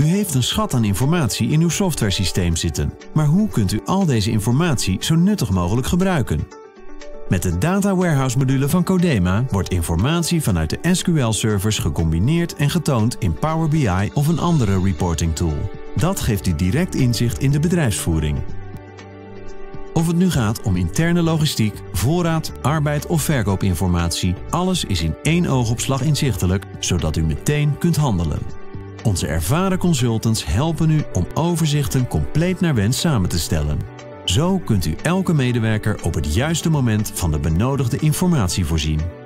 U heeft een schat aan informatie in uw softwaresysteem zitten. Maar hoe kunt u al deze informatie zo nuttig mogelijk gebruiken? Met de Data Warehouse module van Codema wordt informatie vanuit de SQL-servers gecombineerd en getoond in Power BI of een andere reporting tool. Dat geeft u direct inzicht in de bedrijfsvoering. Of het nu gaat om interne logistiek, voorraad, arbeid of verkoopinformatie, alles is in één oogopslag inzichtelijk, zodat u meteen kunt handelen. Onze ervaren consultants helpen u om overzichten compleet naar wens samen te stellen. Zo kunt u elke medewerker op het juiste moment van de benodigde informatie voorzien.